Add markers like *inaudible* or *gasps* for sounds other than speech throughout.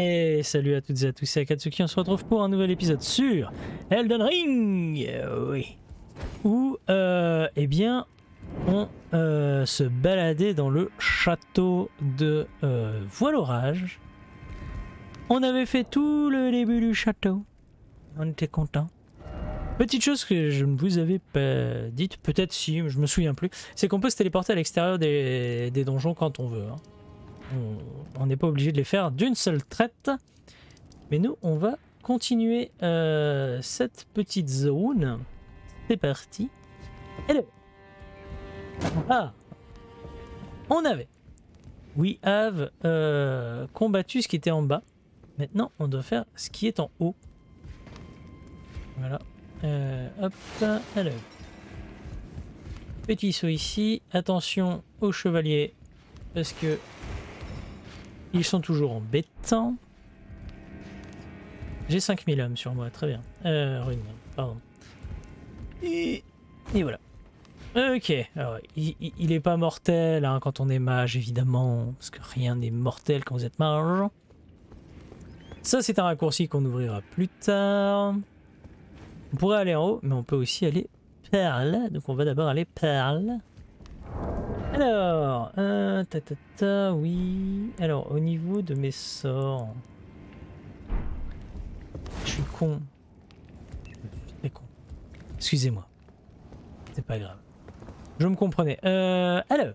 Et salut à toutes et à tous, c'est Akatsuki, on se retrouve pour un nouvel épisode sur Elden Ring Euh, Oui. Où, euh, eh bien, on euh, se baladait dans le château de euh, Voile-Orage. On avait fait tout le début du château. On était content. Petite chose que je ne vous avais pas dite, peut-être si, je me souviens plus, c'est qu'on peut se téléporter à l'extérieur des, des donjons quand on veut. hein. On- n'est pas obligé de les faire d'une seule traite. Mais nous, on va continuer euh, cette petite zone. C'est parti. Hello. Ah. On avait. We have euh, combattu ce qui était en bas. Maintenant, on doit faire ce qui est en haut. Voilà. Euh, hop, alors. Petit saut ici. Attention aux chevaliers. Parce que ils sont toujours embêtants. J'ai 5000 hommes sur moi, très bien. Euh, rune, pardon. Et, voilà. Ok, il, il- est pas mortel hein, quand on est mage, évidemment, parce que rien n'est mortel quand vous êtes mage. Ça, c'est un raccourci qu'on ouvrira plus tard. On pourrait aller en haut, mais on peut aussi aller par. Donc on va d'abord aller par. Alors, euh, ta, ta, ta, oui. Alors, au niveau de mes sorts, je suis con. Con. Excusez-moi. C'est pas grave. Je me comprenais. Euh, alors,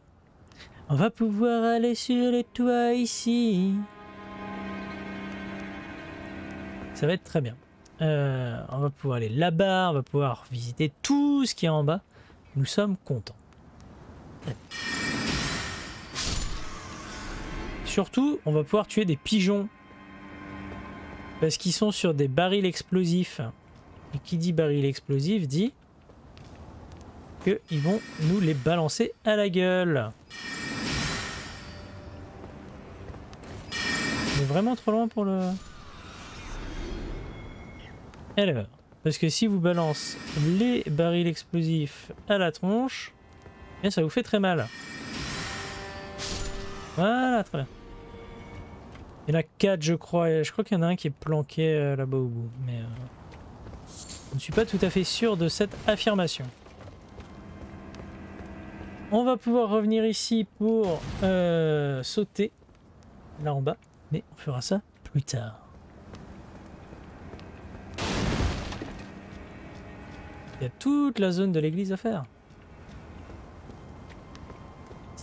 on va pouvoir aller sur les toits ici. Ça va être très bien. Euh, on va pouvoir aller là-bas, on va pouvoir visiter tout ce qui est en bas. Nous sommes contents. Surtout, on va pouvoir tuer des pigeons. Parce qu'ils sont sur des barils explosifs. Et qui dit baril explosif dit qu'ils vont nous les balancer à la gueule. On est vraiment trop loin pour le... Alors, parce que si vous balance les barils explosifs à la tronche, eh, ça vous fait très mal. Voilà, très bien. Il y en a 4 je crois, je crois qu'il y en a un qui est planqué euh, là-bas au bout, mais euh, je ne suis pas tout à fait sûr de cette affirmation. On va pouvoir revenir ici pour euh, sauter là en bas, mais on fera ça plus tard. Il y a toute la zone de l'église à faire.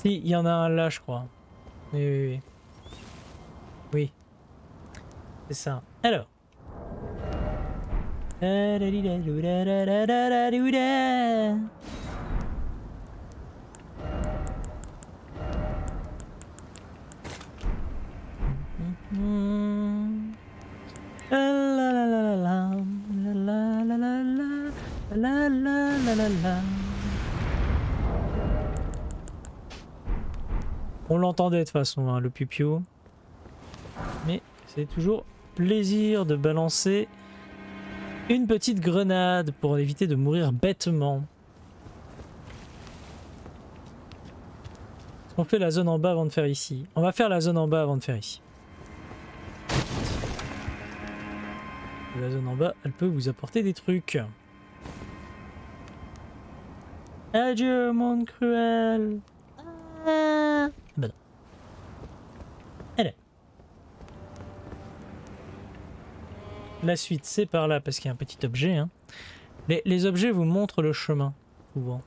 Si, il y en a un là, je crois. Oui, oui, oui. Oui. C'est ça. Alors. On l'entendait de toute façon, hein, le pupio. Mais c'est toujours plaisir de balancer une petite grenade pour éviter de mourir bêtement. Qu'on fait la zone en bas avant de faire ici? On va faire la zone en bas avant de faire ici. La zone en bas, elle peut vous apporter des trucs. Adieu, monde cruel. Ah. Ben non. Allez. La suite, c'est par là, parce qu'il y a un petit objet. hein. Les, objets vous montrent le chemin, souvent.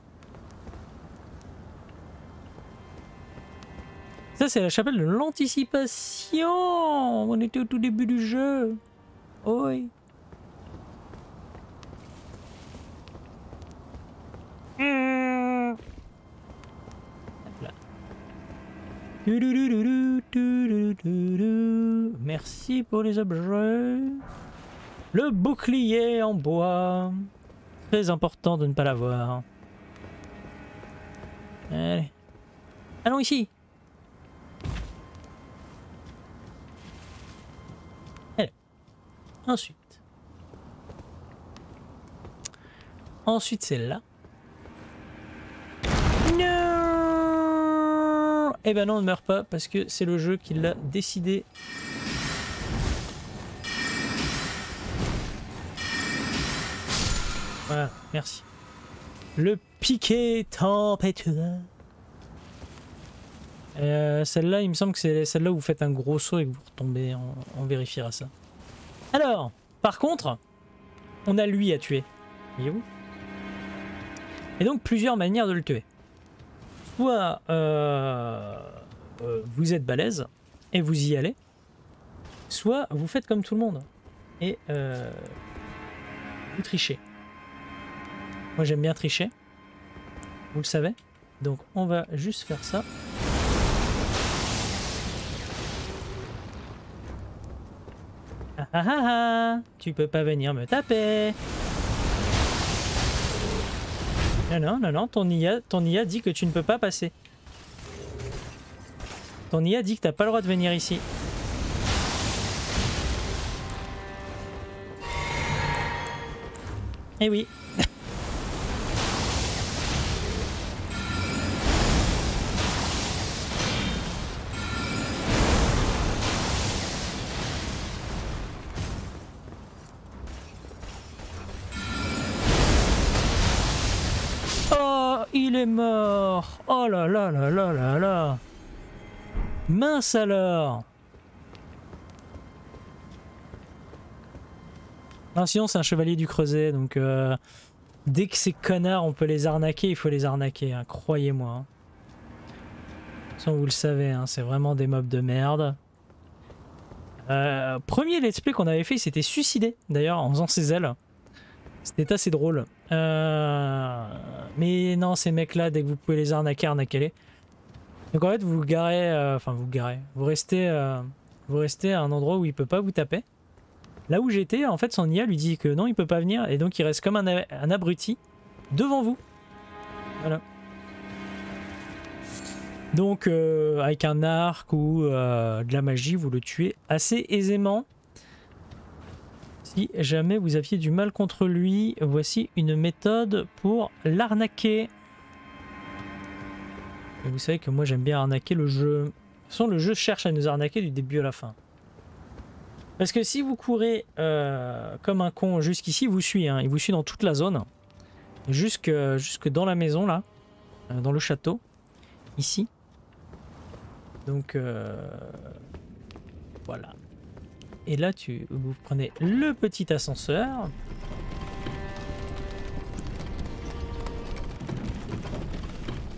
Ça, c'est la chapelle de l'anticipation On était au tout début du jeu Oui Hum. Merci pour les objets. Le bouclier en bois. Très important de ne pas l'avoir. Allez. Allons ici. Allez. Ensuite. Ensuite, c'est là. Non Eh ben non, on ne meurt pas parce que c'est le jeu qui l'a décidé. Voilà, merci. Le piqué tempétueux. Euh, celle-là, il me semble que c'est celle-là où vous faites un gros saut et que vous retombez. On, vérifiera ça. Alors, par contre, on a lui à tuer. Et donc, plusieurs manières de le tuer. Soit euh, euh, vous êtes balèze et vous y allez. Soit vous faites comme tout le monde et vous trichez. Moi j'aime bien tricher. Vous le savez. Donc on va juste faire ça. Ah ah ah ah Tu peux pas venir me taper Non, non, non, non, ton IA, dit que tu ne peux pas passer. Ton IA dit que t'as pas le droit de venir ici. Eh oui. Mort. Oh là là là là là là. Mince alors. Non, sinon c'est un chevalier du creuset, donc euh, dès que ces connards on peut les arnaquer, il faut les arnaquer, hein, croyez-moi. Hein. Toute façon, vous le savez, hein, c'est vraiment des mobs de merde. Euh, premier let's play qu'on avait fait, il s'était suicidé d'ailleurs en faisant ses ailes. C'était assez drôle. Euh, mais non, ces mecs-là, dès que vous pouvez les arnaquer, arnaquez-les. Donc en fait, vous garez, euh, enfin vous garez, vous restez, euh, vous restez à un endroit où il peut pas vous taper. Là où j'étais, en fait, son IA lui dit que non, il peut pas venir, et donc il reste comme un, abruti devant vous. Voilà. Donc euh, avec un arc ou de la magie, vous le tuez assez aisément. Si jamais vous aviez du mal contre lui, voici une méthode pour l'arnaquer. Vous savez que moi j'aime bien arnaquer le jeu. De toute façon, le jeu cherche à nous arnaquer du début à la fin. Parce que si vous courez euh, comme un con jusqu'ici, il vous suit. Hein. Il vous suit dans toute la zone. Jusque, jusque dans la maison, là. Euh, dans le château. Ici. Donc, euh, voilà. Et là, tu, vous prenez le petit ascenseur.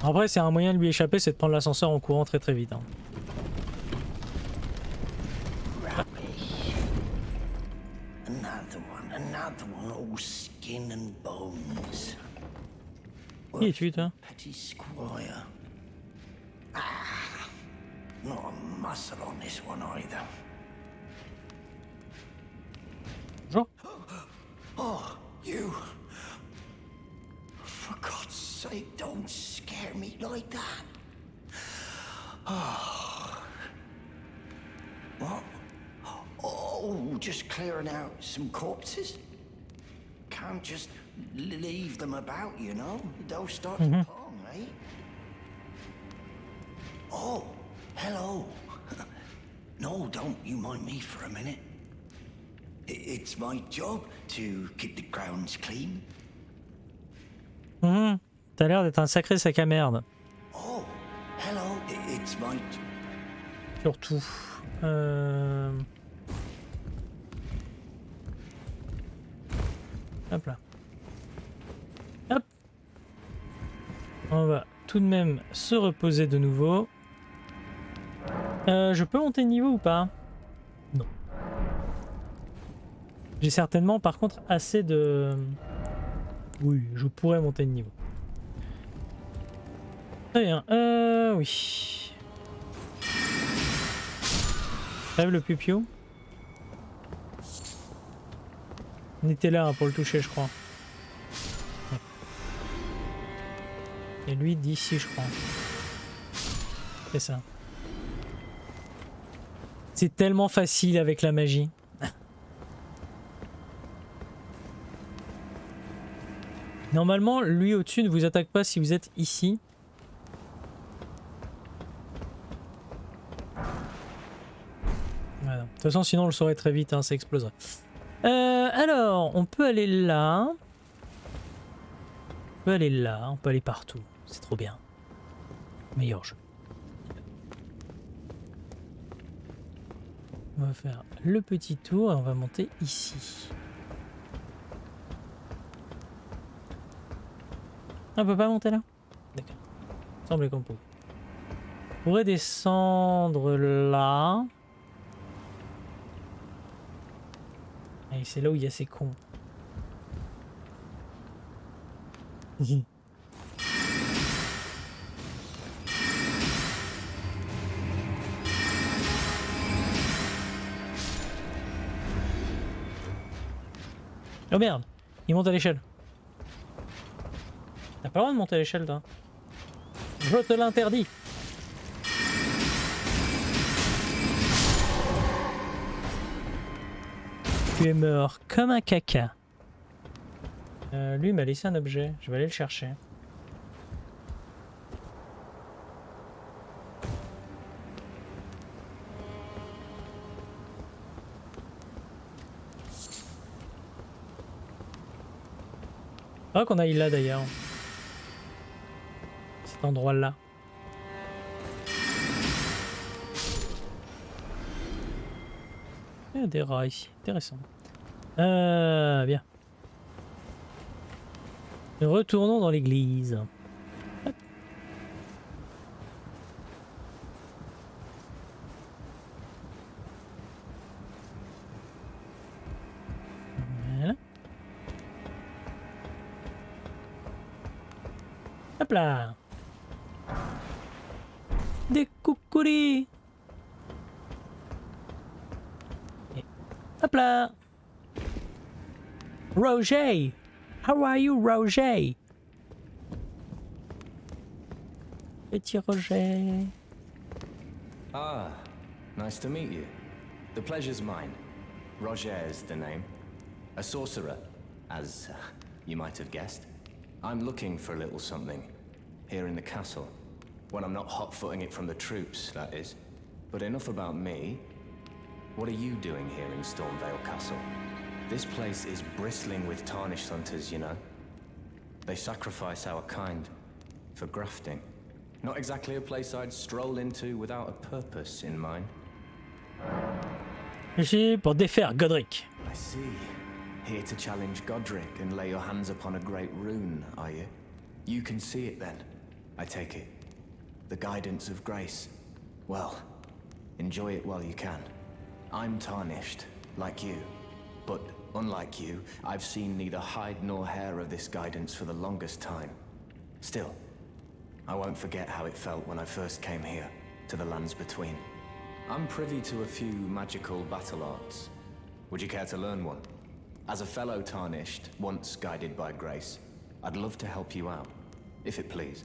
Après, c'est un moyen de lui échapper, c'est de prendre l'ascenseur en courant très très vite. hein. Rubbish. Another one, another one, all skin and bones. Qui es-tu, toi? Ah, not a muscle on this one either. Bonjour. *gasps* Oh, you. For God's sake, don't scare me like that. Oh. *sighs* What? Oh, just clearing out some corpses? Can't just leave them about, you know? They'll start to mm-hmm. pong, right? Oh, hello. *laughs* no, don't you mind me for a minute. It's my job to keep the grounds clean. Mhm. T'as l'air d'être un sacré sac à merde. Oh, hello. It's my. Surtout. Euh... Hop là. Hop. On va tout de même se reposer de nouveau. Euh, je peux monter de niveau ou pas? J'ai certainement par contre assez de... Oui, je pourrais monter de niveau. Très bien. Euh, oui. Rêve le pupio. On était là hein, pour le toucher, je crois. Et lui d'ici, je crois. C'est ça. C'est tellement facile avec la magie. Normalement, lui au-dessus ne vous attaque pas si vous êtes ici. Voilà. De toute façon, sinon on le saurait très vite, hein, ça exploserait. Euh, alors, on peut aller là. peut aller là, on peut aller partout. C'est trop bien. Meilleur jeu. On va faire le petit tour et on va monter ici. On peut pas monter là D'accord. Semble qu'on peut. On pourrait descendre là. Et c'est là où il y a ces cons. *laughs* Oh merde, il monte à l'échelle. Pas le droit de monter l'échelle, toi. Je te l'interdis. Tu es mort comme un caca. Euh, lui m'a laissé un objet. Je vais aller le chercher. Faudra qu'on aille là d'ailleurs. Il y a des rats ici. Intéressant. Euh, bien. Retournons dans l'église. Hop. Voilà. Hop là. Des coucouris. Et hop là. Roger. How are you, Roger? Petit Roger. Ah, nice to meet you. The pleasure's mine. Roger is the name. A sorcerer, as uh, you might have guessed. I'm looking for a little something here in the castle. When I'm not hot-footing it from the troops, that is. But enough about me. What are you doing here in Stormvale Castle? This place is bristling with tarnished hunters, you know. They sacrifice our kind for grafting. Not exactly a place I'd stroll into without a purpose in mind. Ici pour défaire Godric. I see. Here to challenge Godric and lay your hands upon a great rune, are you? You can see it then, I take it. The guidance of grace. Well, enjoy it while you can. I'm tarnished, like you. But unlike you, I've seen neither hide nor hair of this guidance for the longest time. Still, I won't forget how it felt when I first came here, to the lands between. I'm privy to a few magical battle arts. Would you care to learn one? As a fellow Tarnished, once guided by grace, I'd love to help you out, if it please.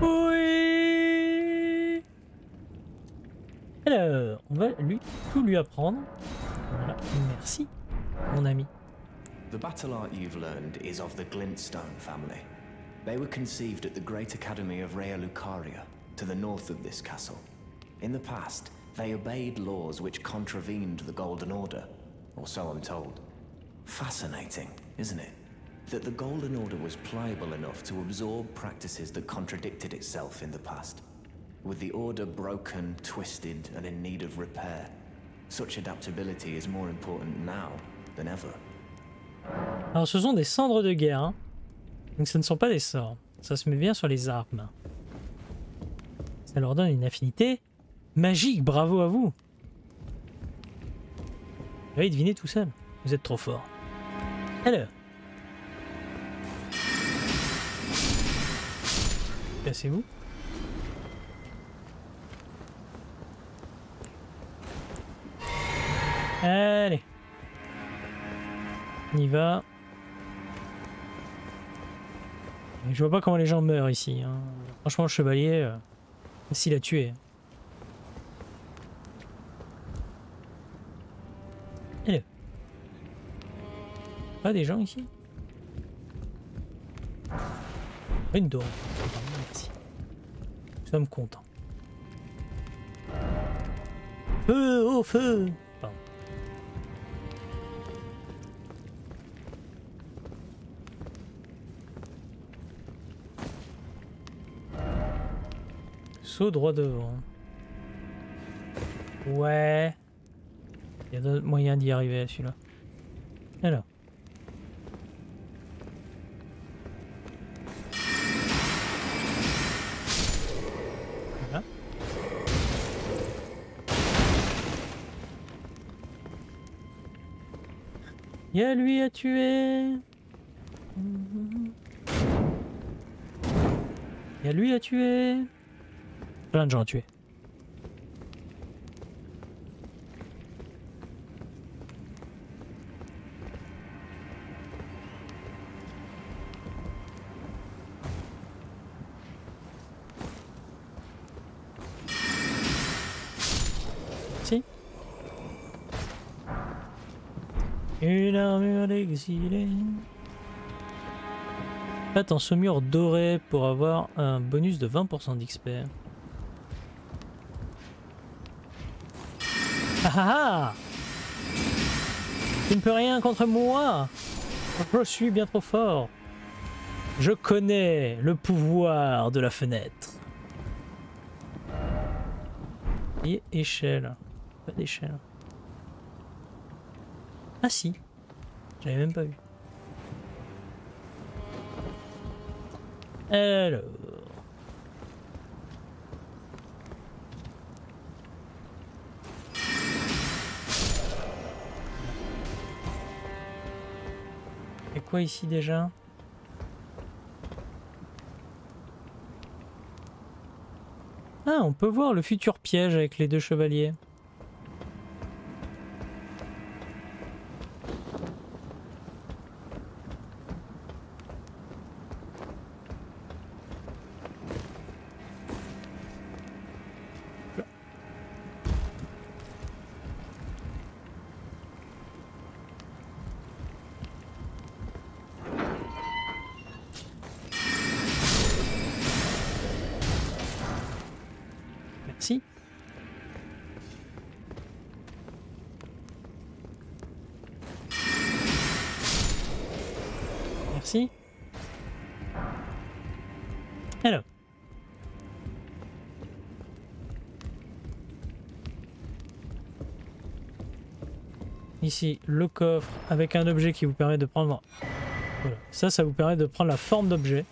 Oui. Alors, on va lui tout lui apprendre. Voilà, merci, mon ami. The battle art you've learned is of the Glintstone family. They were conceived at the Great Academy of Rea Lucaria, to the north of this castle. In the past, they obeyed laws which contravened the Golden Order, or so I'm told. Fascinating, isn't it? That the Golden Order was pliable enough to absorb practices that contradicted itself in the past. With the Order broken, twisted, and in need of repair, such adaptability is more important now than ever. Alors, ce sont des cendres de guerre. hein. Donc, ce ne sont pas des sorts. Ça se met bien sur les armes. Ça leur donne une affinité magique. Bravo à vous. Vous avez deviné tout seul. Vous êtes trop fort. Alors. Cassez-vous. Allez. On y va. Je vois pas comment les gens meurent ici. hein. Franchement, le chevalier, euh, facile à tuer. Hello. Pas des gens ici? Une. Nous sommes contents. Feu au feu Saut droit devant. Ouais. Il y a d'autres moyens d'y arriver à celui-là. Alors. Il y a lui à tuer. Il y a lui à tuer. Plein de gens à tuer. Une armure d'exilé. Faites en saumure dorée pour avoir un bonus de 20% d'XP. Ah ah ah Tu ne peux rien contre moi Je suis bien trop fort. Je connais le pouvoir de la fenêtre. Et échelle. Pas d'échelle. Ah si. J'avais même pas vu. Alors. Et quoi ici déjà? Ah, on peut voir le futur piège avec les deux chevaliers. Le coffre avec un objet qui vous permet de prendre... Ça, ça vous permet de prendre la forme d'objet.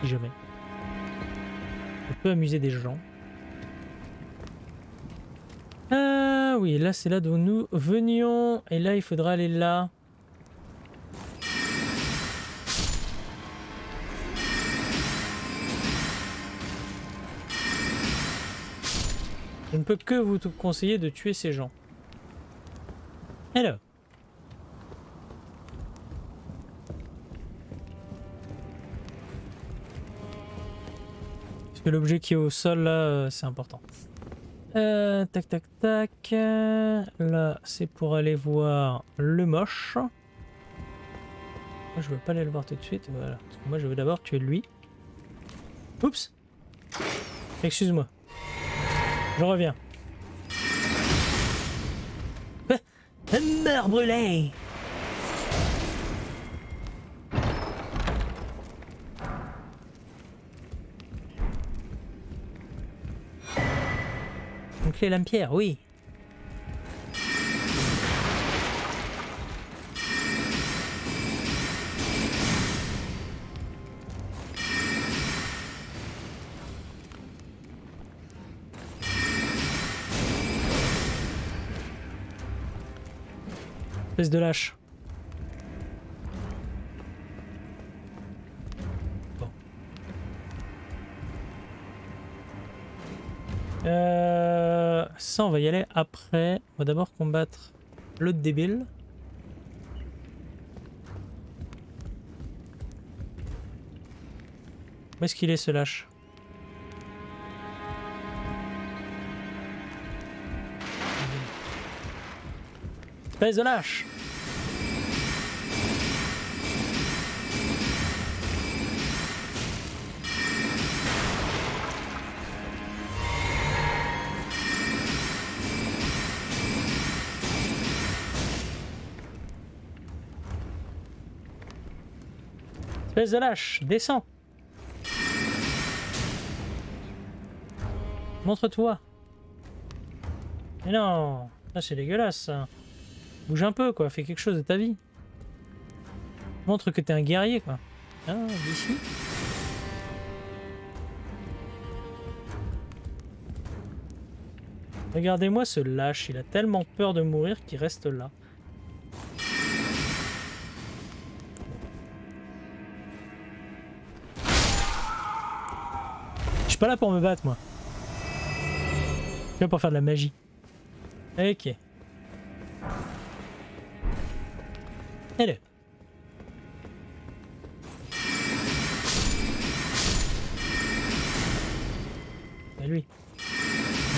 Si jamais. Ça peut amuser des gens. Ah oui, là c'est là d'où nous venions. Et là il faudra aller là. Je ne peux que vous conseiller de tuer ces gens. Alors. Parce que l'objet qui est au sol là, euh, c'est important. Euh, tac tac tac. Là, c'est pour aller voir le moche. Moi, je veux pas aller le voir tout de suite. Voilà. Moi, je veux d'abord tuer lui. Oups. Excuse-moi. Je reviens. Meurs brûlé Une clé lampière, oui. De lâche. Bon. Euh, ça, on va y aller après. On va d'abord combattre l'autre débile. Où est-ce qu'il est ce lâche? Espèce de lâche Espèce lâche, descends Montre-toi. Mais non, ça c'est dégueulasse. Bouge un peu quoi, fais quelque chose de ta vie. Montre que t'es un guerrier quoi. Ah. Regardez-moi ce lâche, il a tellement peur de mourir qu'il reste là. Pas là pour me battre moi. Je suis là pour faire de la magie. Ok. Allez. Et lui.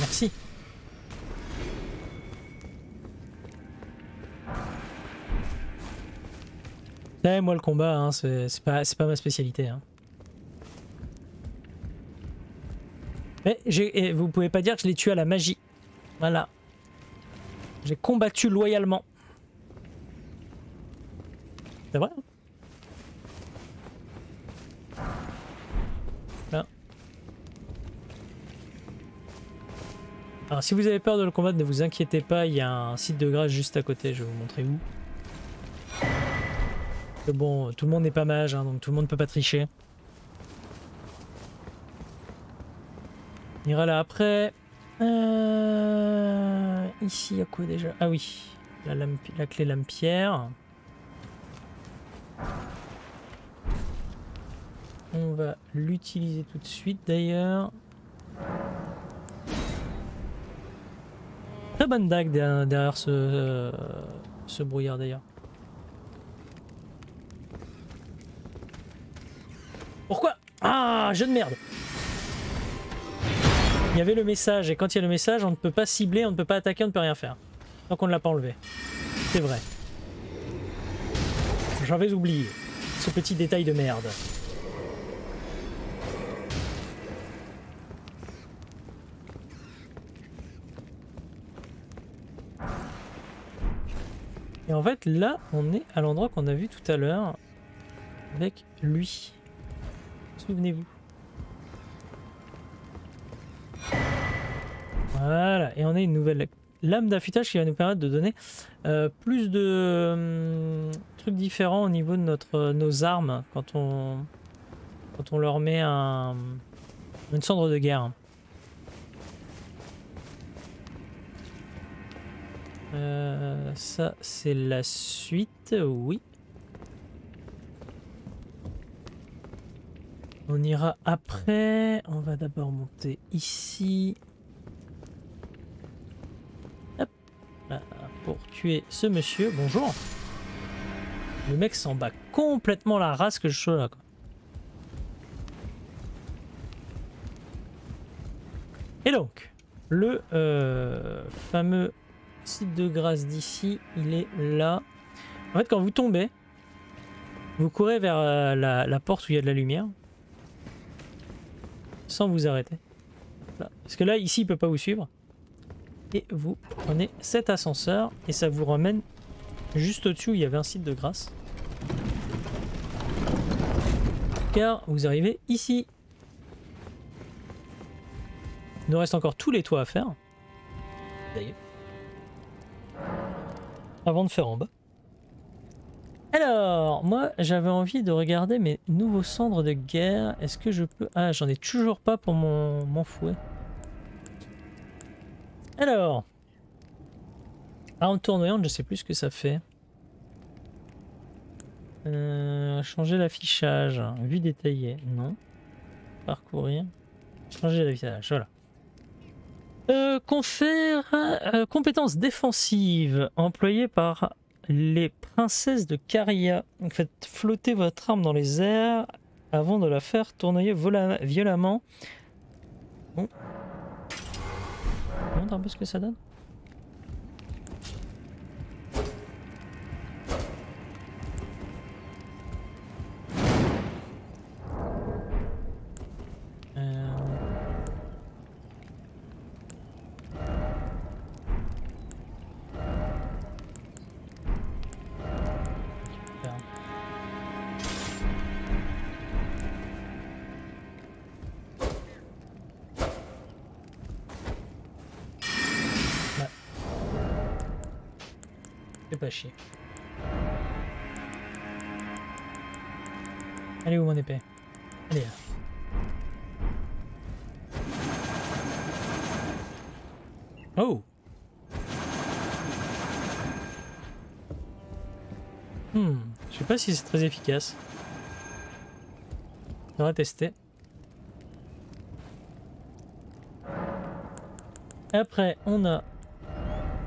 Merci. Ouais, moi le combat, hein, c'est c'est pas, c'est pas ma spécialité. Hein. Mais et vous pouvez pas dire que je l'ai tué à la magie. Voilà. J'ai combattu loyalement. C'est vrai hein. Alors si vous avez peur de le combattre, ne vous inquiétez pas, il y a un site de grâce juste à côté, je vais vous montrer où. Bon, tout le monde n'est pas mage, hein, donc tout le monde peut pas tricher. On ira là après. Euh, Ici, il quoi déjà? Ah oui, la, clé lame pierre. On va l'utiliser tout de suite d'ailleurs. Très bonne dague derrière, derrière ce, euh, ce brouillard d'ailleurs. Pourquoi? Ah, jeu de merde Il y avait le message, et quand il y a le message, on ne peut pas cibler, on ne peut pas attaquer, on ne peut rien faire. Donc on ne l'a pas enlevé. C'est vrai. J'avais oublié ce petit détail de merde. Et en fait, là, on est à l'endroit qu'on a vu tout à l'heure avec lui. Souvenez-vous. Voilà, et on a une nouvelle lame d'affûtage qui va nous permettre de donner euh, plus de hum, trucs différents au niveau de notre, nos armes quand on, quand on leur met un, une cendre de guerre. Euh, ça, c'est la suite, oui. On ira après. On va d'abord monter ici. Hop. Là, pour tuer ce monsieur. Bonjour. Le mec s'en bat complètement la race que je sois là. Et donc, le euh, fameux site de grâce d'ici, il est là. En fait, quand vous tombez, vous courez vers euh, la, porte où il y a de la lumière sans vous arrêter. Parce que là, ici, il peut pas vous suivre. Et vous prenez cet ascenseur et ça vous ramène juste au-dessus où il y avait un site de grâce. Car vous arrivez ici. Il nous reste encore tous les toits à faire. D'ailleurs. Avant de faire en bas. Alors, moi, j'avais envie de regarder mes nouveaux cendres de guerre. Est-ce que je peux... Ah, j'en ai toujours pas pour mon, mon fouet. Alors... Arme tournoyante, je sais plus ce que ça fait. Euh, changer l'affichage. Vue détaillée, non. Parcourir. Changer l'affichage, voilà. Euh, confère euh, compétences défensives employées par les princesses de Caria. Faites flotter votre arme dans les airs avant de la faire tournoyer violemment. Bon. Montre un peu ce que ça donne. Pas chier. Allez où mon épée Allez là. Oh Hmm, je sais pas si c'est très efficace. On va tester. Après, on a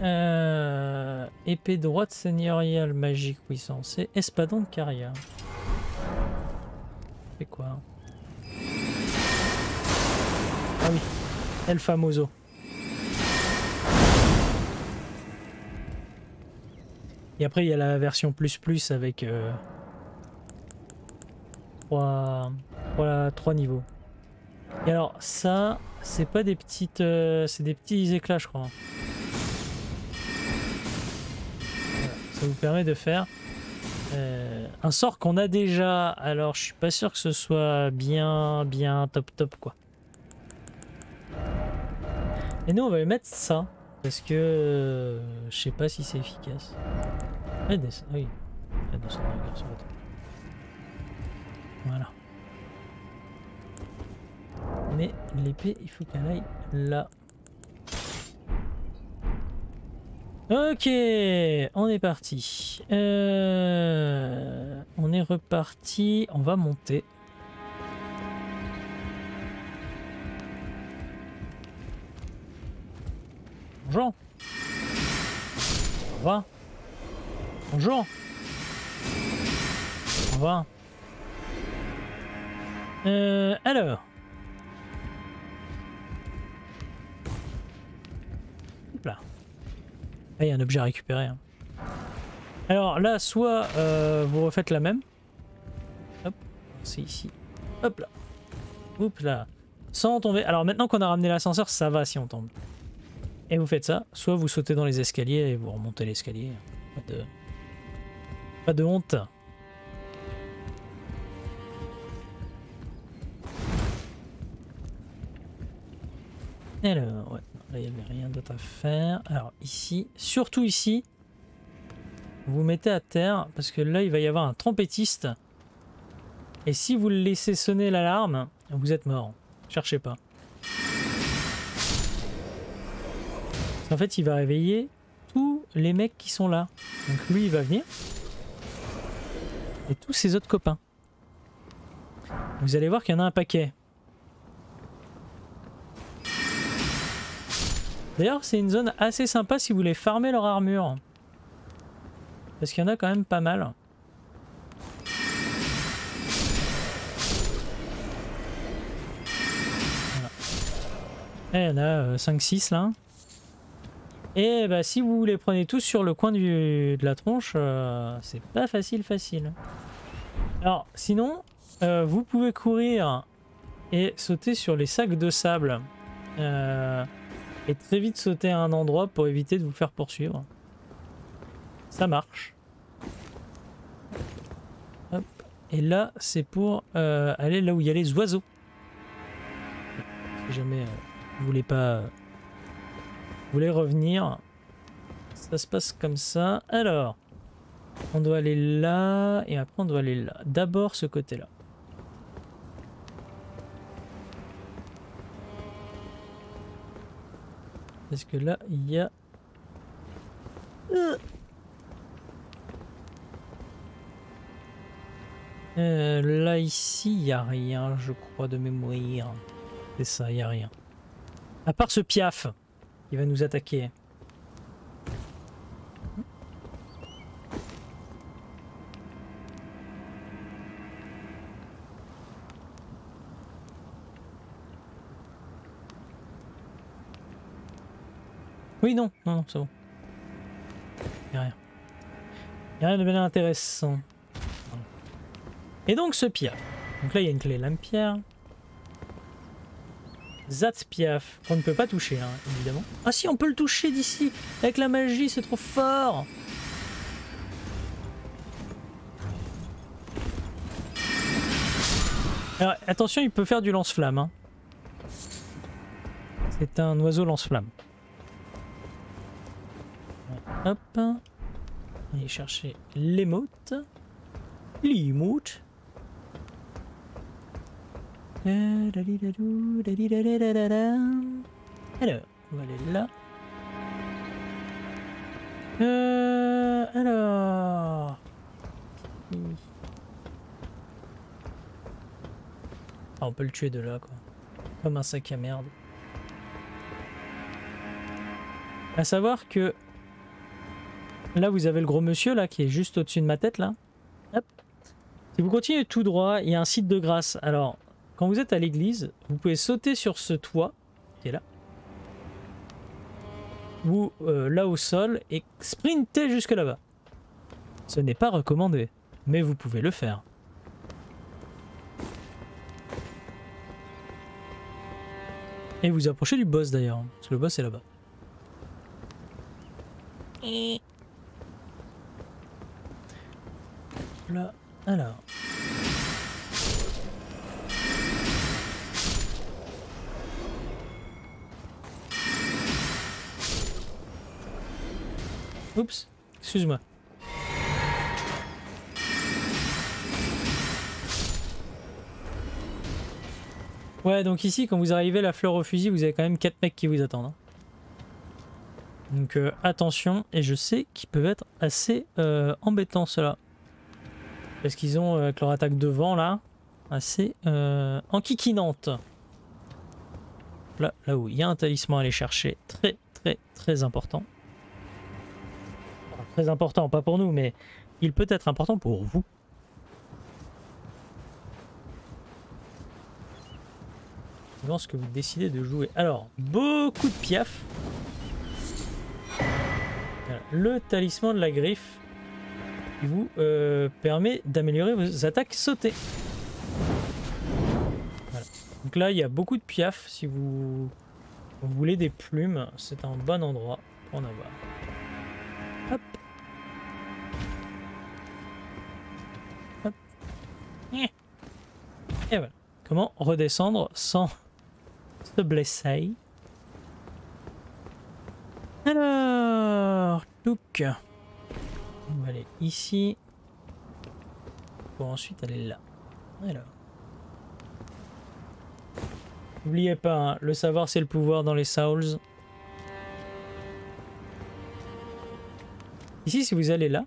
euh, épée droite seigneuriale magique puissance et espadon de carrière. C'est quoi Ah oui, El Famoso. Et après, il y a la version plus plus avec euh, 3, 3, niveaux. Et alors, ça, c'est pas des petites. euh, c'est des petits éclats, je crois. Ça vous permet de faire euh, un sort qu'on a déjà. Alors, je suis pas sûr que ce soit bien, bien top top, quoi. Et nous, on va mettre ça. Parce que euh, je sais pas si c'est efficace. Ah, ah oui, il y a 200 regards sur l'autre. Voilà. Mais l'épée, il faut qu'elle aille là. Ok, on est parti. Euh, on est reparti. On va monter. Bonjour. Au revoir. Bonjour. Au revoir. Euh, alors. Hop là. Il y a un objet à récupérer. hein. Alors là, soit euh, vous refaites la même. Hop, c'est ici. Hop là. Hop là. Sans tomber. Alors maintenant qu'on a ramené l'ascenseur, ça va si on tombe. Et vous faites ça. Soit vous sautez dans les escaliers et vous remontez l'escalier. Pas de... Pas de honte. Alors, ouais, là il n'y avait rien d'autre à faire. Alors ici, surtout ici, vous mettez à terre parce que là il va y avoir un trompettiste. Et si vous laissez sonner l'alarme, vous êtes mort. Cherchez pas. En fait, il va réveiller tous les mecs qui sont là. Donc lui, il va venir. Et tous ses autres copains. Vous allez voir qu'il y en a un paquet. D'ailleurs, c'est une zone assez sympa si vous voulez farmer leur armure. Parce qu'il y en a quand même pas mal. Et il y en a 5-6 là. Et bah, si vous les prenez tous sur le coin du, de la tronche, euh, c'est pas facile facile. Alors sinon, euh, vous pouvez courir et sauter sur les sacs de sable. Euh, et très vite sauter à un endroit pour éviter de vous faire poursuivre. Ça marche. Hop. Et là, c'est pour euh, aller là où il y a les oiseaux. Si jamais euh, vous voulez pas... vous voulez revenir, ça se passe comme ça. Alors, on doit aller là, et après on doit aller là. D'abord ce côté-là. Parce que là, il y a... Euh. Là, ici, il n'y a rien, je crois, de mémoire. C'est ça, il n'y a rien. À part ce piaf, qui va nous attaquer. Oui, non, non, non, c'est bon. Il a rien. Il a rien de bien intéressant. Et donc ce piaf. Donc là, il y a une clé lame pierre. Zat piaf, ne peut pas toucher, hein, évidemment. Ah si, on peut le toucher d'ici. Avec la magie, c'est trop fort. Attention, il peut faire du lance-flamme. hein. C'est un oiseau lance-flamme. Hop. aller chercher l'émote. L'émote. Alors, on va aller là. Euh, alors. Ah, on peut le tuer de là, quoi. Comme un sac à merde. À savoir que là, vous avez le gros monsieur là qui est juste au-dessus de ma tête là. Hop. Si vous continuez tout droit, il y a un site de grâce. Alors, quand vous êtes à l'église, vous pouvez sauter sur ce toit qui est là. Ou euh, là au sol et sprinter jusque là-bas. Ce n'est pas recommandé, mais vous pouvez le faire. Et vous approchez du boss d'ailleurs, parce que le boss est là-bas. Là, alors. Oups, excuse-moi. Ouais, donc ici, quand vous arrivez la fleur au fusil, vous avez quand même 4 mecs qui vous attendent. hein. Donc euh, attention, et je sais qu'ils peuvent être assez euh, embêtants ceux-là. Parce qu'ils ont, euh, avec leur attaque devant là, assez euh, enquiquinante. Là, là où il y a un talisman à aller chercher, très très très important. Très important, pas pour nous, mais il peut être important pour vous. Ce que vous décidez de jouer. Alors, beaucoup de piaf. Le talisman de la griffe qui vous euh, permet d'améliorer vos attaques sautées. Donc là, il y a beaucoup de piaf. Si vous, voulez des plumes, c'est un bon endroit pour en avoir. Hop. Hop. Et voilà. Comment redescendre sans *laughs* se blesser? Alors, touc. On va aller ici. Pour ensuite aller là. Alors. N'oubliez pas, hein, le savoir c'est le pouvoir dans les Souls. Ici, si vous allez là,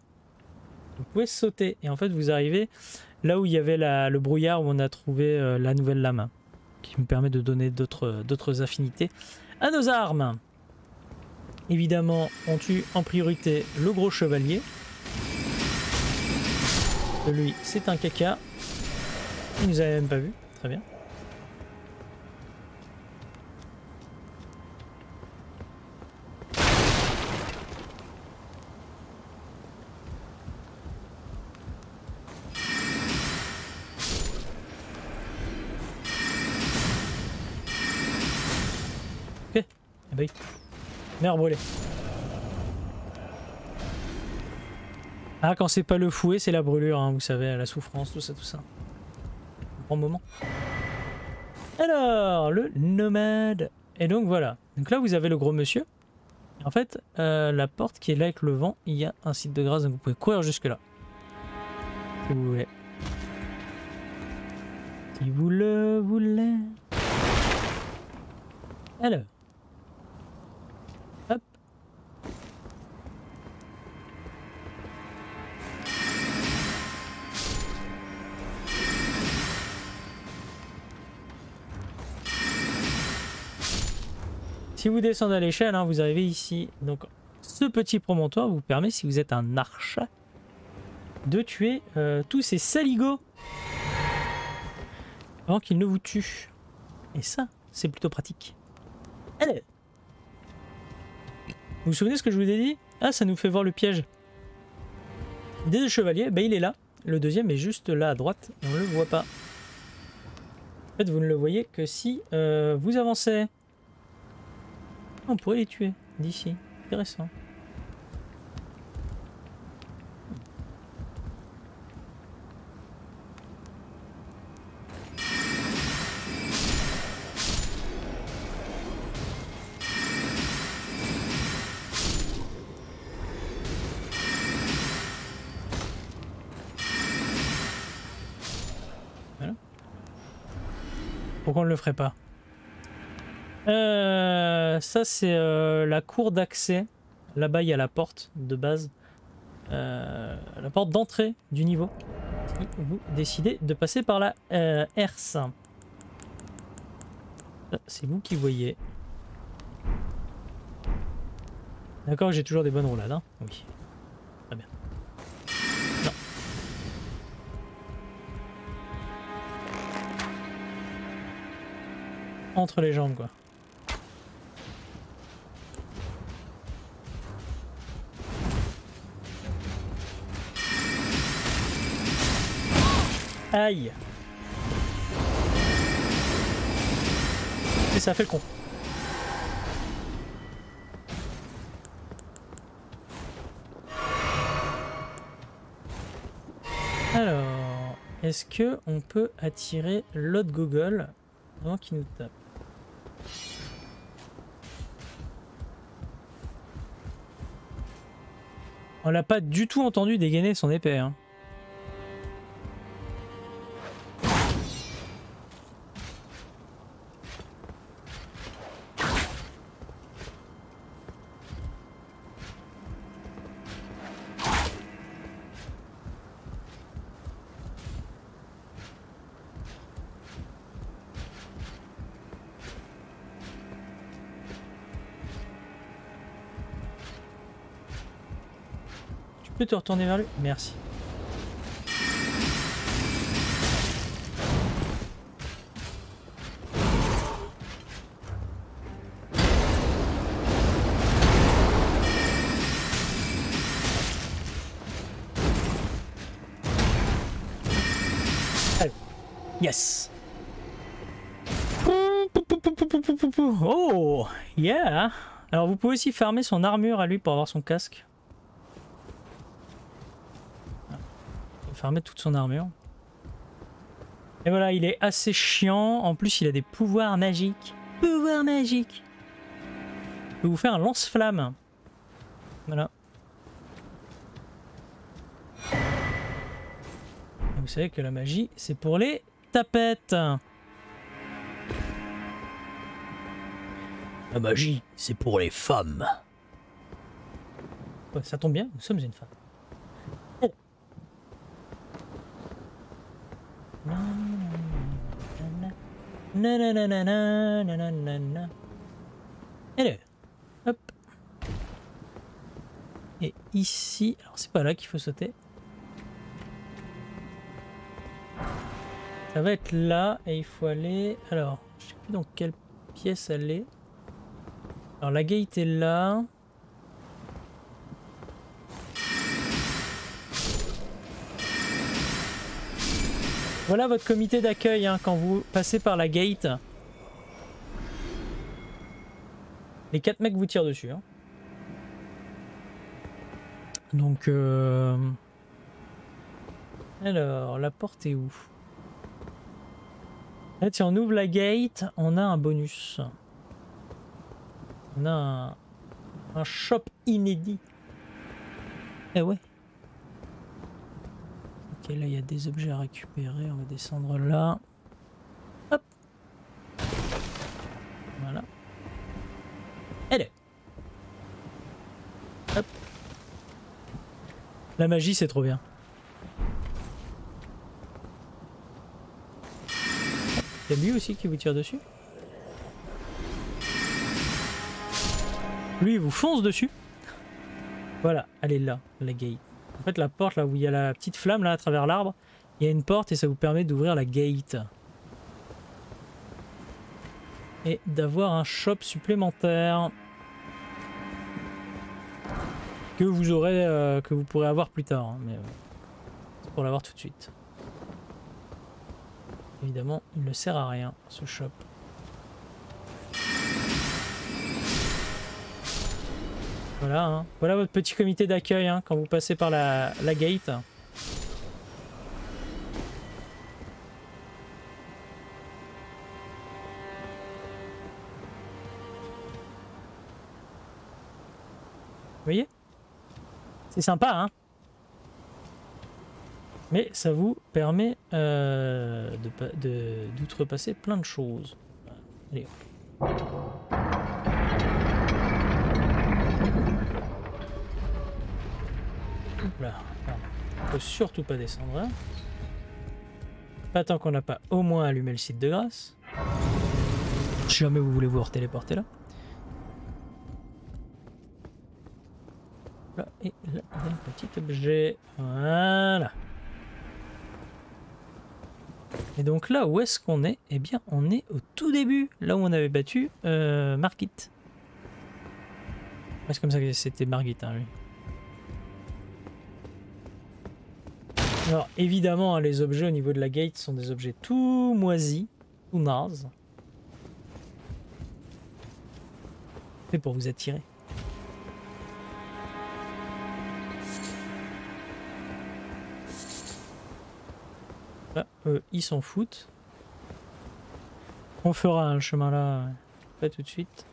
vous pouvez sauter. Et en fait, vous arrivez là où il y avait la- le brouillard où on a trouvé euh, la nouvelle lame. Qui me permet de donner d'autres d'autres affinités à nos armes. Évidemment, on tue en priorité le gros chevalier. Lui, c'est un caca. Il nous avait même pas vu. Très bien. Ok. Ah bah. Merde brûlée. Ah, quand c'est pas le fouet, c'est la brûlure, hein, vous savez, la souffrance, tout ça, tout ça. Bon moment. Alors, le nomade. Et donc voilà. Donc là, vous avez le gros monsieur. En fait, euh, la porte qui est là avec le vent, il y a un site de grâce, donc vous pouvez courir jusque là. Si vous voulez. Si vous le voulez. Alors. Si vous descendez à l'échelle, hein, vous arrivez ici. Donc, ce petit promontoire vous permet, si vous êtes un archer, de tuer euh, tous ces saligots avant qu'ils ne vous tuent. Et ça, c'est plutôt pratique. Allez. Vous vous souvenez ce que je vous ai dit? Ah, ça nous fait voir le piège. Des chevaliers, ben il est là. Le deuxième est juste là à droite. on ne le voit pas. En fait, vous ne le voyez que si euh, vous avancez. On pourrait les tuer d'ici. Intéressant. Pourquoi on ne le ferait pas? Euh, Ça, c'est euh, la cour d'accès. Là-bas, il y a la porte de base. Euh, la porte d'entrée du niveau. Si vous décidez de passer par la euh, R5. Ça, C'est vous qui voyez. D'accord, j'ai toujours des bonnes roulades. Hein oui. Très bien. Entre les jambes, quoi. Aïe Et ça fait le con. Alors, est-ce que on peut attirer l'autre gogol avant qu'il nous tape? On l'a pas du tout entendu dégainer son épée. Hein. Te retourner vers lui Merci. Allez. Yes. Oh, yeah. Alors vous pouvez aussi fermer son armure à lui pour avoir son casque. Fermer toute son armure. Et voilà, il est assez chiant. En plus, il a des pouvoirs magiques. Pouvoirs magiques. Je peux vous faire un lance-flamme. Voilà. Et Vous savez que la magie, c'est pour les tapettes. La magie, c'est pour les femmes. Ouais, ça tombe bien, nous sommes une femme. Et ici, alors c'est pas là qu'il faut sauter. Ça va être là et il faut aller. Alors, je sais plus dans quelle pièce est. Alors la gate est là. Voilà votre comité d'accueil hein, quand vous passez par la gate. Les quatre mecs vous tirent dessus. hein. Donc, euh... alors, la porte est où? Fait, si on ouvre la gate, on a un bonus. On a un, un shop inédit. Eh ouais. Ok, là il y a des objets à récupérer. On va descendre là. Hop. Voilà. Est. Hop. La magie, c'est trop bien. Il y a lui aussi qui vous tire dessus. Lui, il vous fonce dessus. Voilà, elle est là, la gate. En fait, la porte, là où il y a la petite flamme, là, à travers l'arbre, il y a une porte et ça vous permet d'ouvrir la gate. Et d'avoir un shop supplémentaire. Que vous aurez, euh, que vous pourrez avoir plus tard. hein, mais euh, pour l'avoir tout de suite. Évidemment, il ne sert à rien, ce shop. Voilà, hein. voilà votre petit comité d'accueil hein, quand vous passez par la, gate. Vous voyez? C'est sympa, hein Mais ça vous permet euh, de pa- de- d'outrepasser plein de choses. Allez. hop. Là, faut surtout pas descendre là. Pas tant qu'on n'a pas au moins allumé le site de grâce. Si jamais vous voulez vous téléporter là. Là, et là, il a un petit objet. Voilà. Et donc là, où est-ce qu'on est? Eh bien, on est au tout début, là où on avait battu euh, Margit. C'est comme ça que c'était Margit, hein, lui. Alors, évidemment, hein, les objets au niveau de la gate sont des objets tout moisis, tout nazes. Fait pour vous attirer. Eux, ils s'en foutent. On fera un chemin là, euh, pas tout de suite.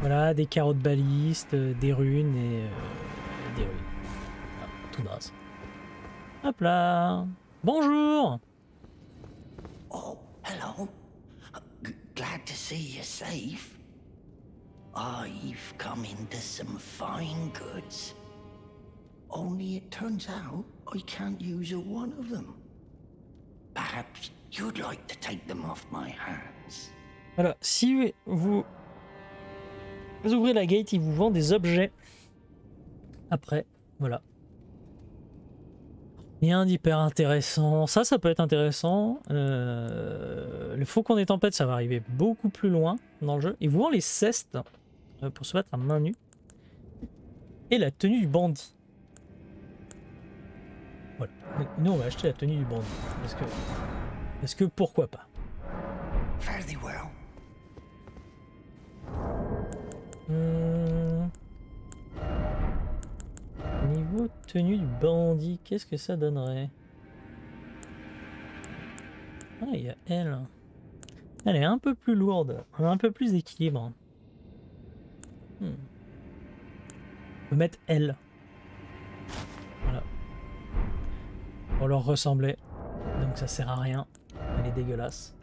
Voilà, des carottes balistes, euh, des runes et euh, des ruines. Voilà, tout naze. Hop là Bonjour Oh, hello. Glad to see you're safe. I've come into some fine goods. Only it turns out I can't use a one of them. Perhaps you'd like to take them off my hands. Voilà, si vous vous ouvrez la gate, il vous vend des objets. Après, voilà. D'hyper intéressant. Ça, ça peut être intéressant. Euh, le faucon des tempêtes, ça va arriver beaucoup plus loin dans le jeu. Vous vend les cestes euh, pour se battre à main nue. Et la tenue du bandit. Voilà. Nous, on va acheter la tenue du bandit. Parce que, parce que pourquoi pas. Tenue du bandit, qu'est-ce que ça donnerait? Ah, il y a elle. Elle est un peu plus lourde, un peu plus d'équilibre. Hmm. On peut mettre elle. Voilà. Pour leur ressembler. Donc ça sert à rien. Elle est dégueulasse.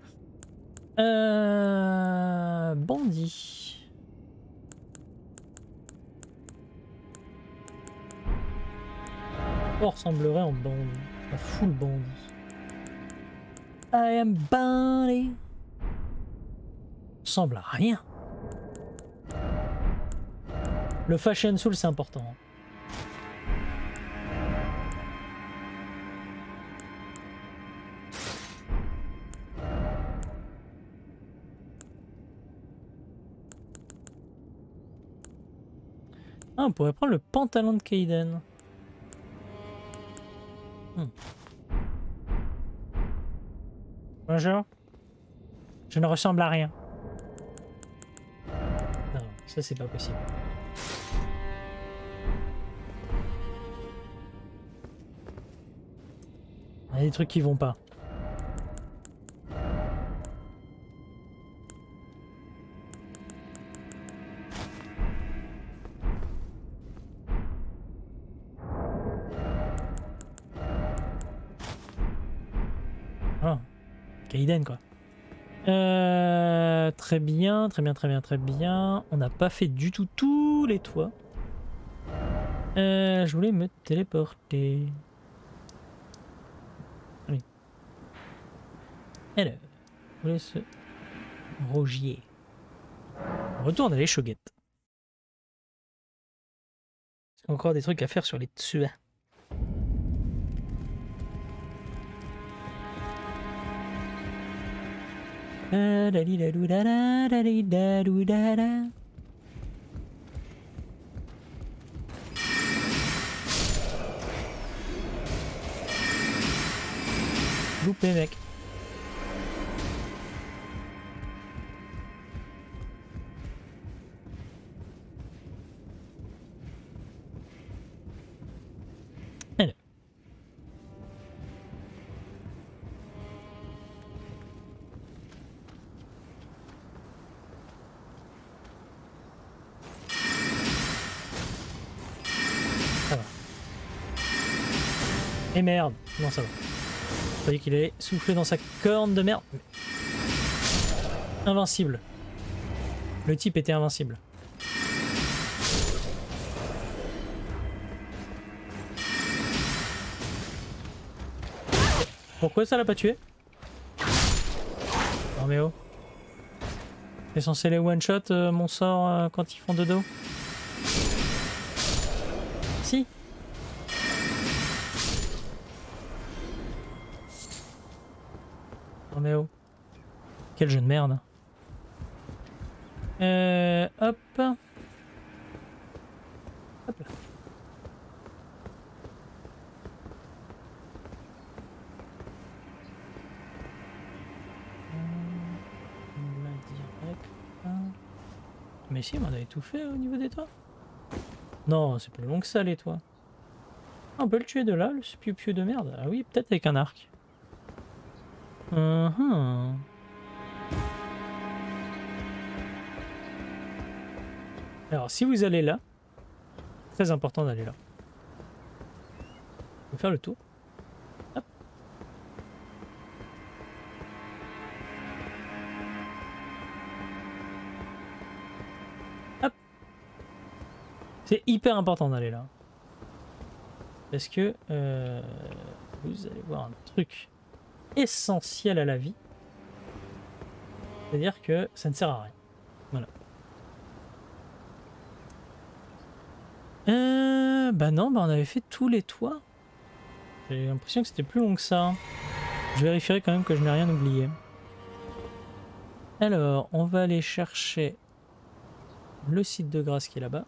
Euh... Bandit. Ressemblerait en bandit Un full bandit. I am bandit. Ressemble à rien. Le fashion soul c'est important. Ah, on pourrait prendre le pantalon de Kaiden. Hmm. Bonjour. Je ne ressemble à rien. Non, ça c'est pas possible. Il y a des trucs qui vont pas. Quoi. Euh, très bien, très bien, très bien, très bien. On n'a pas fait du tout tous les toits. Euh, je voulais me téléporter. Allez. Alors, je voulais ce Rogier? On retourne à l'échauguette. Encore des trucs à faire sur les tuas Loupé mec. Et merde, non ça va. Vous voyez qu'il allait souffler dans sa corne de merde. Invincible. Le type était invincible. Pourquoi ça l'a pas tué? Non mais oh. C'est censé les one-shot euh, mon sort euh, quand ils font de dos Mais oh. Quel jeu de merde. Euh, hop. Hop là. Mais si, on avait tout fait au niveau des toits. Non, c'est plus long que ça les toits. Ah, on peut le tuer de là, le piou de merde. Ah oui, peut-être avec un arc. Mhm. Alors, si vous allez là, très important d'aller là. On va faire le tour. Hop. Hop. C'est hyper important d'aller là. Parce que euh, vous allez voir un truc essentiel à la vie. C'est-à-dire que ça ne sert à rien. Voilà. Euh, bah non, bah on avait fait tous les toits. J'ai l'impression que c'était plus long que ça. Je vérifierai quand même que je n'ai rien oublié. Alors, on va aller chercher le site de grâce qui est là-bas.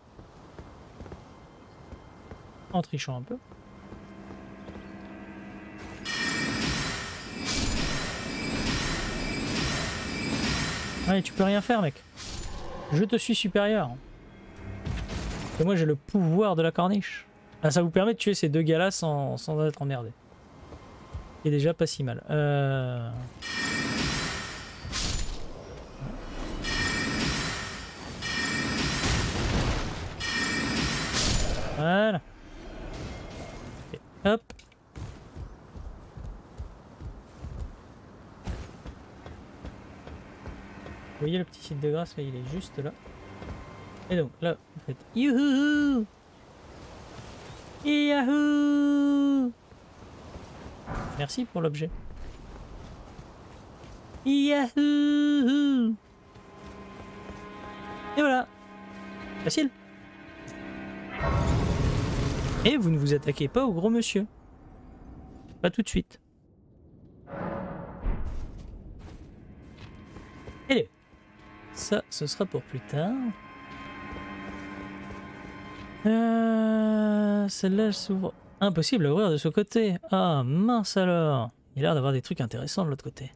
En trichant un peu. Tu peux rien faire, mec. Je te suis supérieur. Et moi, j'ai le pouvoir de la corniche. Ah, ça vous permet de tuer ces deux gars-là sans, sans être emmerdé. Il est déjà pas si mal. Euh... Voilà. Hop. Voyez le petit site de grâce là, il est juste là. Et donc là, vous faites Youhou Yahoo Merci pour l'objet. Yahoo Et voilà Facile Et vous ne vous attaquez pas au gros monsieur. Pas tout de suite. Allez Ça, ce sera pour plus tard. Euh, Celle-là s'ouvre. Impossible à ouvrir de ce côté. Ah mince alors. Il a l'air d'avoir des trucs intéressants de l'autre côté.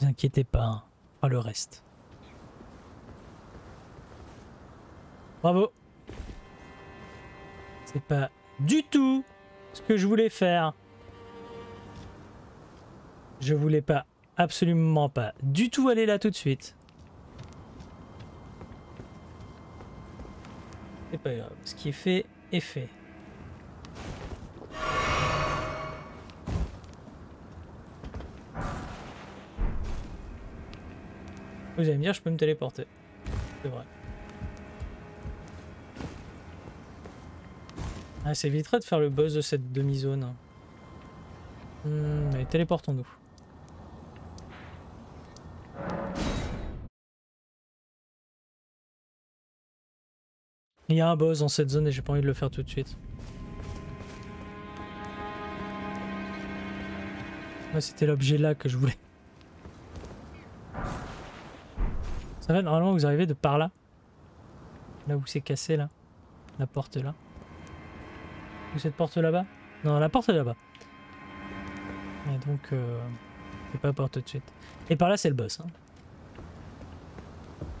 Ne vous inquiétez pas, hein. fera le reste. Bravo. C'est pas du tout ce que je voulais faire. Je voulais pas absolument pas du tout aller là tout de suite. C'est pas grave. Ce qui est fait est fait. Vous allez me dire, je peux me téléporter. C'est vrai. Ah, ça éviterait de faire le buzz de cette demi-zone. Hmm, allez, téléportons-nous. Il y a un boss dans cette zone et j'ai pas envie de le faire tout de suite. Ouais, c'était l'objet là que je voulais. Ça va, normalement vous arrivez de par là. Là où c'est cassé là. La porte là. Ou cette porte là-bas? Non, la porte est là-bas. Et donc, euh, c'est pas porte tout de suite. Et par là c'est le boss. hein.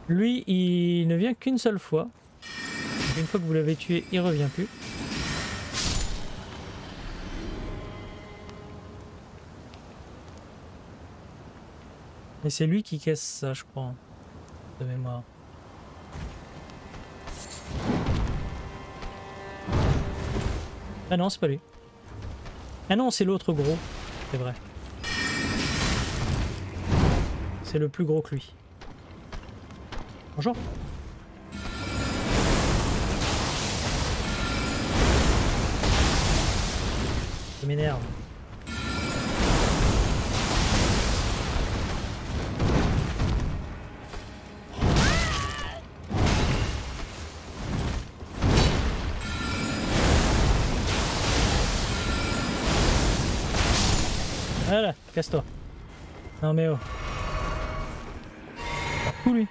Lui, il ne vient qu'une seule fois. Une fois que vous l'avez tué, il revient plus. Et c'est lui qui casse ça, je crois. De mémoire. Ah non, c'est pas lui. Ah non, c'est l'autre gros. C'est vrai. C'est le plus gros que lui. Bonjour. Ça m'énerve. Casse-toi. Non mais oh. Où lui?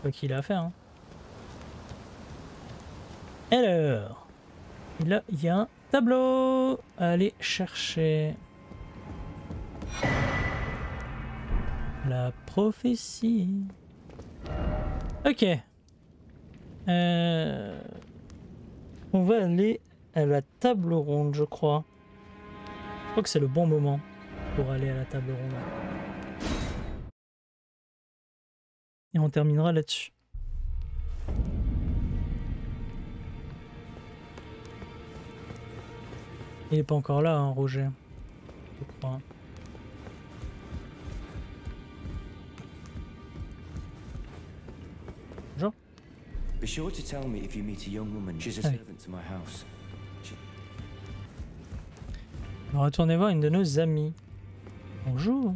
Quoi qu'il a à faire. Hein. Alors, et là il y a un tableau à aller chercher. La prophétie. Ok. Euh, On va aller à la table ronde, je crois. Je crois que c'est le bon moment pour aller à la table ronde. Et on terminera là-dessus. Il est pas encore là, hein, Roger. Je crois. Bonjour. Be sure to tell me if you meet a young woman. She's a servant to my house. Retourner voir une de nos amies. Bonjour.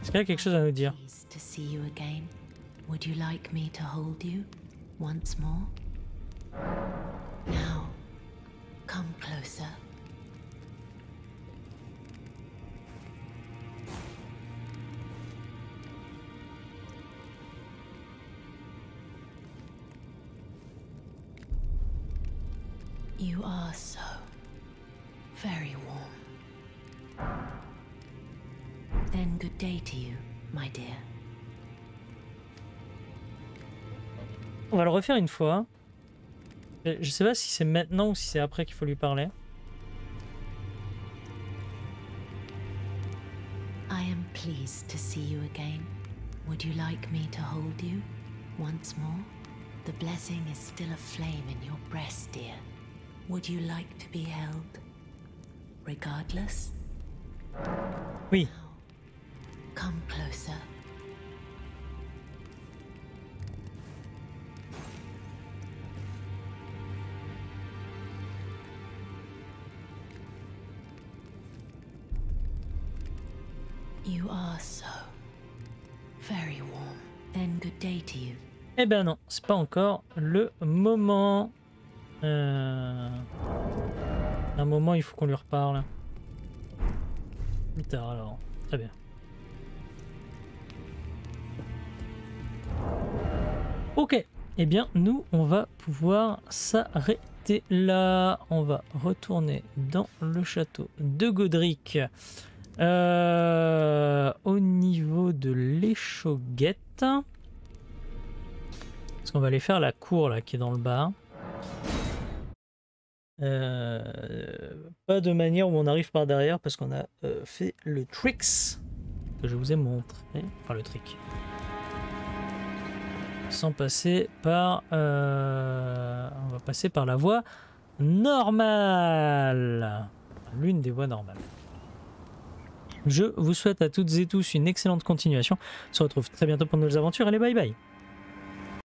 Est-ce qu'elle a quelque chose à nous dire? Would you like me to hold you once more? Now, come closer. You are so very warm. Then good day to you, my dear. On va le refaire une fois. Je je sais pas si c'est maintenant ou si c'est après qu'il faut lui parler. I am pleased to see you again. Would you like me to hold you once more? The blessing is still aflame in your breast, dear. Would you like to be held? Regardless? Oui. Come closer. You are so very warm. Then good day to you. Eh ben non, c'est pas encore le moment. Euh... Un moment, il faut qu'on lui reparle. Plus tard alors. Très bien. Ok. Eh bien, nous, on va pouvoir s'arrêter là. On va retourner dans le château de Godric. Euh, au niveau de l'échauguette. Parce qu'on va aller faire la cour là qui est dans le bas. Euh, pas de manière où on arrive par derrière parce qu'on a euh, fait le tricks que je vous ai montré. Enfin le trick. Sans passer par... euh, on va passer par la voie normale. L'une des voies normales. Je vous souhaite à toutes et tous une excellente continuation. On se retrouve très bientôt pour de nouvelles aventures. Allez, bye bye